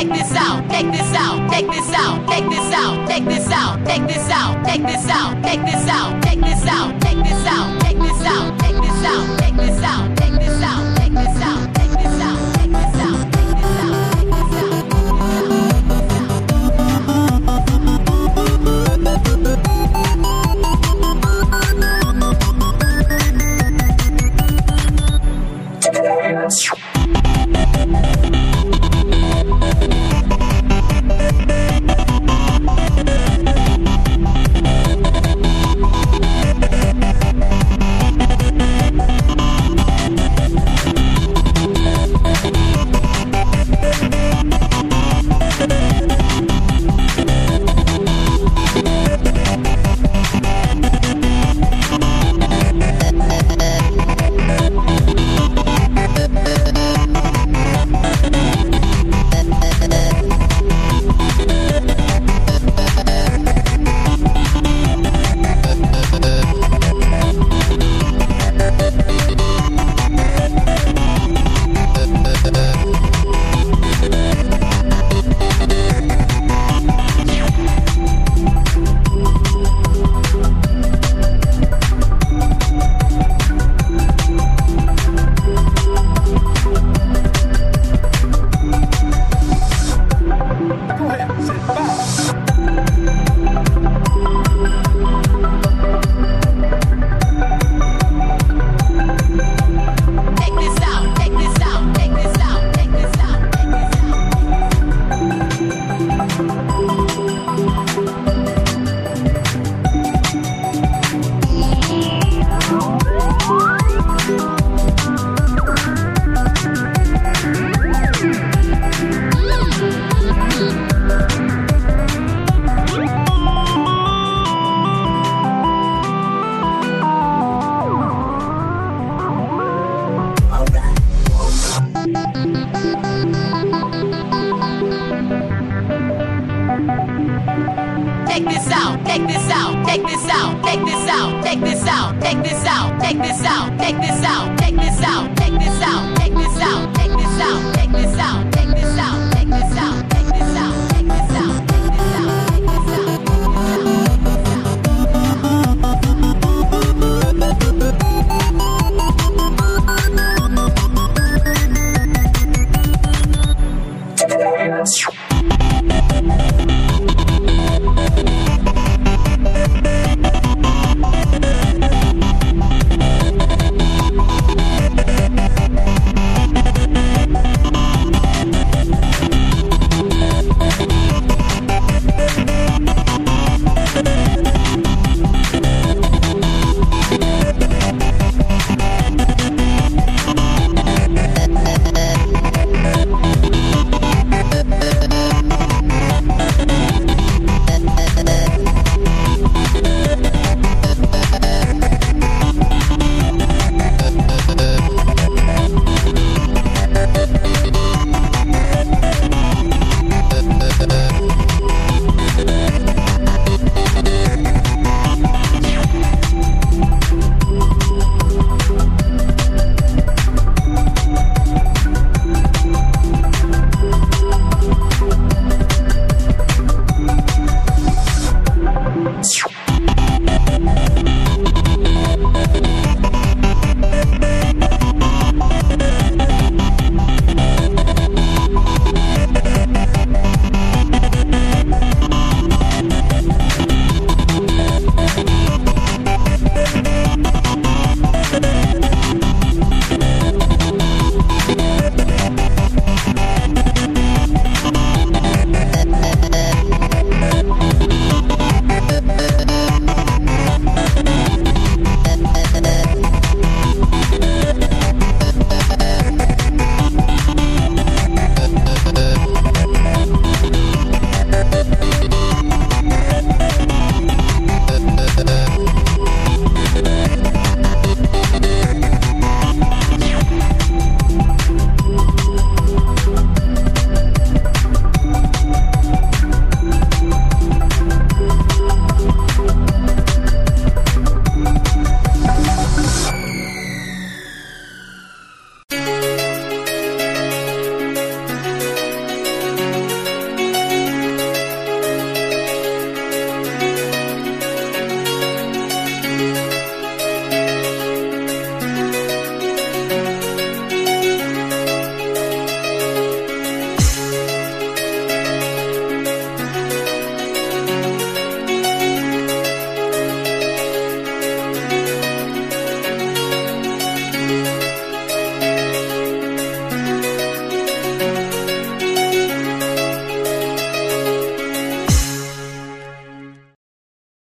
Take this out, Take this out, Take this out, Take this out, Take this out, Take this out, Take this out, Take this out, Take this out, check this out. Take this out. Take this out. Take this out. Take this out. Take this out. Take this out. Take this out. Take this out. Take this out. Take this out. Take this out. Take this out. Take this out. Take this out. Take this out. Take this out. Take this out.